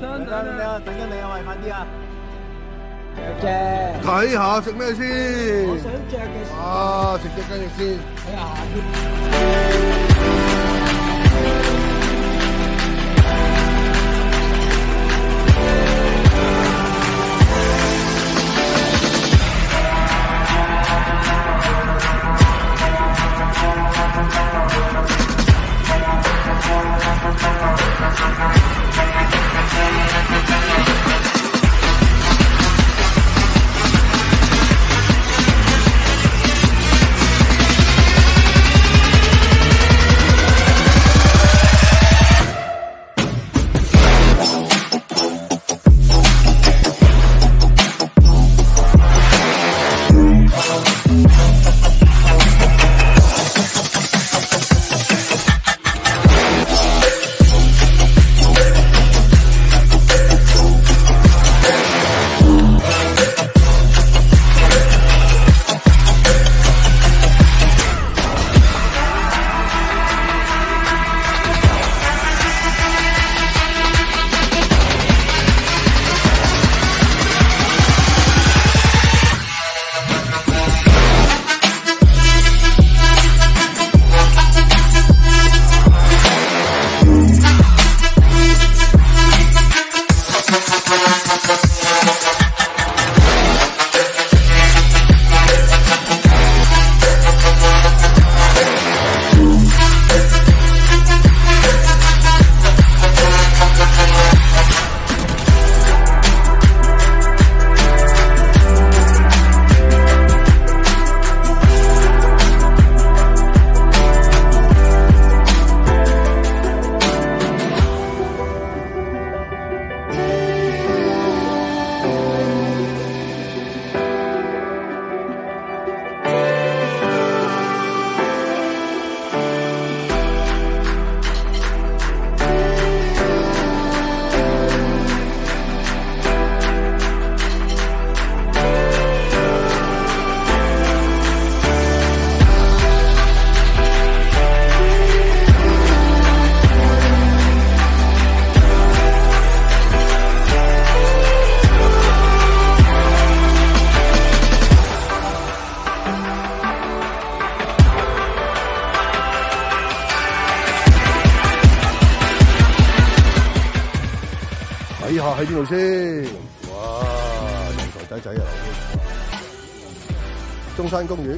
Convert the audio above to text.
等緊你啊！等緊你啊！喂，快啲啊！隻睇下食咩先？我想隻嘅。啊！食隻雞翼先。睇下。睇下喺邊度先？哇！人才仔仔啊！中山公園。